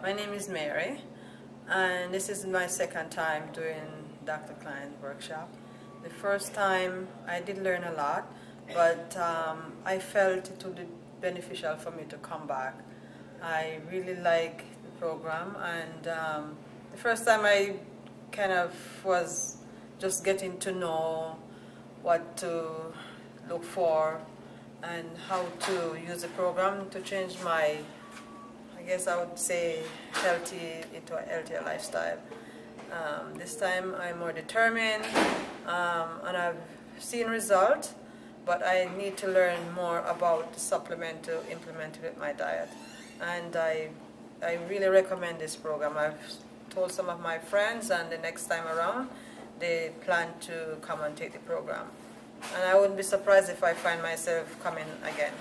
My name is Mary, and this is my second time doing Dr. Klein workshop. The first time I did learn a lot, but um, I felt it would be beneficial for me to come back. I really like the program, and um, the first time I kind of was just getting to know what to look for and how to use the program to change my guess I would say healthy into a healthier lifestyle. Um, this time I'm more determined um, and I've seen results, but I need to learn more about the supplement to implement it with my diet. And I, I really recommend this program. I've told some of my friends and the next time around they plan to come and take the program. And I wouldn't be surprised if I find myself coming again.